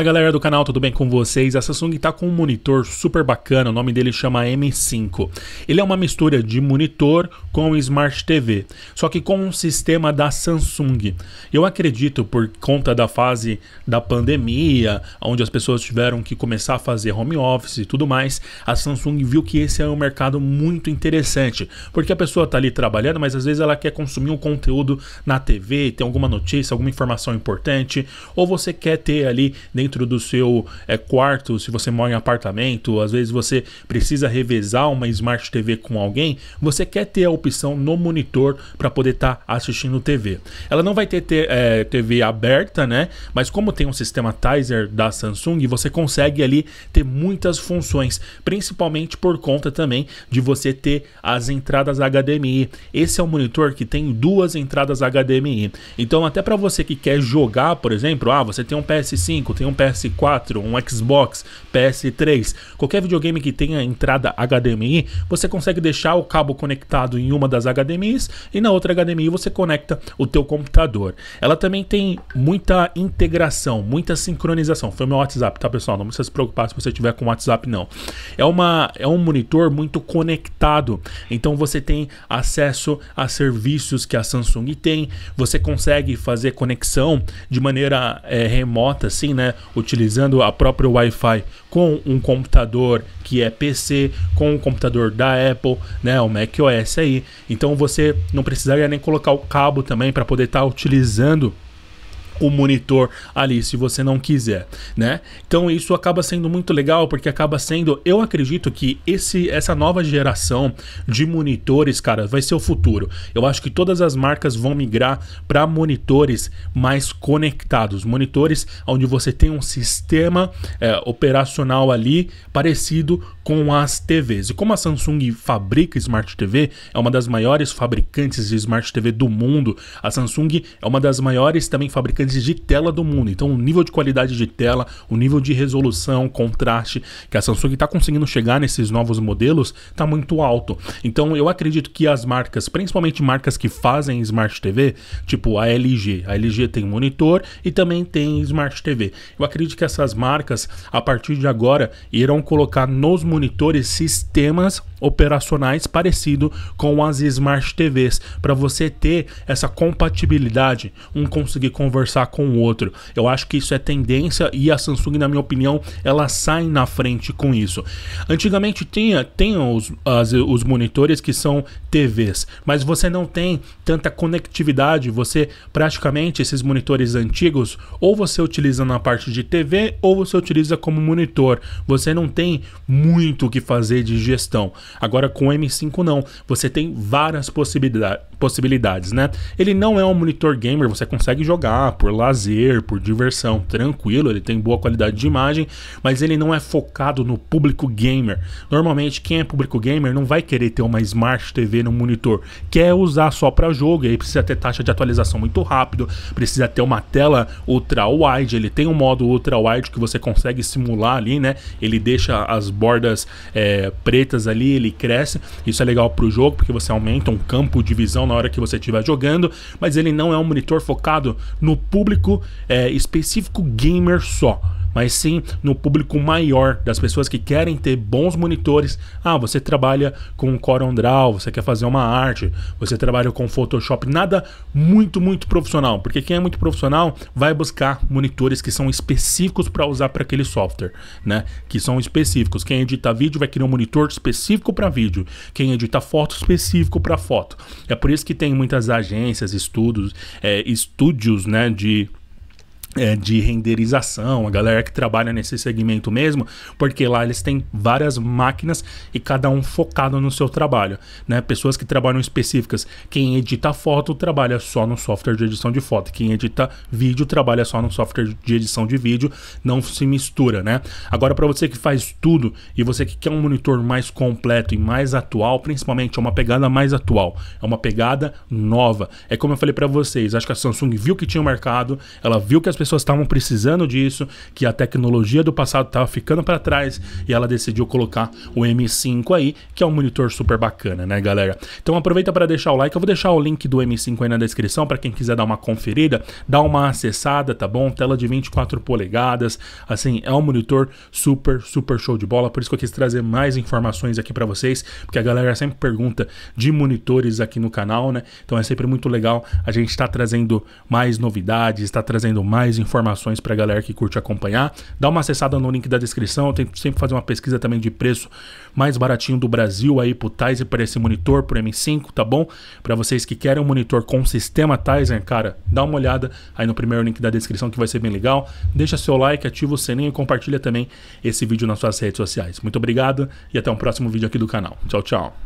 Fala galera do canal, tudo bem com vocês? A Samsung está com um monitor super bacana, o nome dele chama M5. Ele é uma mistura de monitor com Smart TV, só que com um sistema da Samsung. Eu acredito por conta da fase da pandemia, onde as pessoas tiveram que começar a fazer home office e tudo mais, a Samsung viu que esse é um mercado muito interessante, porque a pessoa está ali trabalhando, mas às vezes ela quer consumir um conteúdo na TV, tem alguma notícia, alguma informação importante, ou você quer ter ali dentro do seu é, quarto, se você mora em apartamento, às vezes você precisa revezar uma Smart TV com alguém, você quer ter a opção no monitor para poder estar tá assistindo TV. Ela não vai ter, é, TV aberta, né? Mas como tem um sistema Tizer da Samsung, você consegue ali ter muitas funções, principalmente por conta também de você ter as entradas HDMI. Esse é um monitor que tem duas entradas HDMI. Então, até para você que quer jogar, por exemplo, ah, você tem um PS5, tem PS4, um Xbox, PS3, qualquer videogame que tenha entrada HDMI, você consegue deixar o cabo conectado em uma das HDMIs e na outra HDMI você conecta o teu computador. Ela também tem muita integração, muita sincronização. Foi meu WhatsApp, tá pessoal? Não precisa se preocupar se você tiver com WhatsApp não. É uma é um monitor muito conectado. Então você tem acesso a serviços que a Samsung tem. Você consegue fazer conexão de maneira é, remota, assim, né? Utilizando a própria Wi-Fi com um computador que é PC, com um computador da Apple, né? O macOS aí. Então você não precisaria nem colocar o cabo também para poder estar tá utilizando o monitor ali, se você não quiser, né? Então isso acaba sendo muito legal porque acaba sendo, eu acredito que esse essa nova geração de monitores, cara, vai ser o futuro. Eu acho que todas as marcas vão migrar para monitores mais conectados, monitores onde você tem um sistema é, operacional ali parecido com as TVs. E como a Samsung fabrica Smart TV, é uma das maiores fabricantes de Smart TV do mundo. A Samsung é uma das maiores também fabricantes de tela do mundo. Então, o nível de qualidade de tela, o nível de resolução, contraste que a Samsung está conseguindo chegar nesses novos modelos está muito alto. Então, eu acredito que as marcas, principalmente marcas que fazem Smart TV, tipo a LG, a LG tem monitor e também tem Smart TV. Eu acredito que essas marcas, a partir de agora, irão colocar nos monitores sistemas operacionais parecido com as Smart TVs, para você ter essa compatibilidade, um conseguir conversar com o outro. Eu acho que isso é tendência e a Samsung, na minha opinião, ela sai na frente com isso. Antigamente tinha, tinha os, as, os monitores que são TVs, mas você não tem tanta conectividade. Você praticamente esses monitores antigos, ou você utiliza na parte de TV ou você utiliza como monitor. Você não tem muito o que fazer de gestão. Agora com o M5 não, você tem várias possibilidade, possibilidades, né? Ele não é um monitor gamer, você consegue jogar por lazer, por diversão, tranquilo, ele tem boa qualidade de imagem, mas ele não é focado no público gamer. Normalmente quem é público gamer não vai querer ter uma Smart TV no monitor, quer usar só para jogo, e aí precisa ter taxa de atualização muito rápido, precisa ter uma tela ultra wide, ele tem um modo ultra wide que você consegue simular ali, né? Ele deixa as bordas é, pretas ali, ele cresce. Isso é legal para o jogo porque você aumenta um campo de visão na hora que você estiver jogando, mas ele não é um monitor focado no público é, específico gamer só mas sim no público maior das pessoas que querem ter bons monitores. Ah, você trabalha com CorelDRAW, você quer fazer uma arte, você trabalha com Photoshop, nada muito muito profissional, porque quem é muito profissional vai buscar monitores que são específicos para usar para aquele software, né? Que são específicos. Quem edita vídeo vai querer um monitor específico para vídeo, quem edita foto específico para foto. É por isso que tem muitas agências, estudos, é, estúdios, né, de é, de renderização, a galera que trabalha nesse segmento mesmo, porque lá eles têm várias máquinas e cada um focado no seu trabalho, né? Pessoas que trabalham específicas. Quem edita foto trabalha só no software de edição de foto, quem edita vídeo trabalha só no software de edição de vídeo, não se mistura, né? Agora para você que faz tudo e você que quer um monitor mais completo e mais atual, principalmente é uma pegada mais atual, é uma pegada nova. É como eu falei para vocês, acho que a Samsung viu que tinha um mercado, ela viu que as pessoas estavam precisando disso, que a tecnologia do passado estava ficando para trás e ela decidiu colocar o M5 aí, que é um monitor super bacana, né, galera? Então aproveita para deixar o like, eu vou deixar o link do M5 aí na descrição para quem quiser dar uma conferida, dar uma acessada, tá bom? Tela de 24 polegadas, assim, é um monitor super, super show de bola, por isso que eu quis trazer mais informações aqui para vocês, porque a galera sempre pergunta de monitores aqui no canal, né? Então é sempre muito legal a gente estar tá trazendo mais novidades, está trazendo mais informações para a galera que curte acompanhar. Dá uma acessada no link da descrição, eu tento sempre fazer uma pesquisa também de preço mais baratinho do Brasil aí pro Tizer para esse monitor, pro M5, tá bom? Para vocês que querem um monitor com sistema Tizer, cara, dá uma olhada aí no primeiro link da descrição que vai ser bem legal. Deixa seu like, ativa o sininho e compartilha também esse vídeo nas suas redes sociais. Muito obrigado e até um próximo vídeo aqui do canal. Tchau, tchau.